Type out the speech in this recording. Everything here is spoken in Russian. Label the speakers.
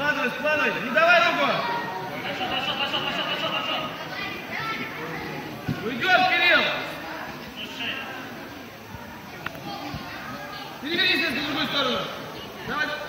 Speaker 1: Складывай, складывай. Не давай руку. Уйдем, Кирилл. Перевернись на другую сторону. Давай.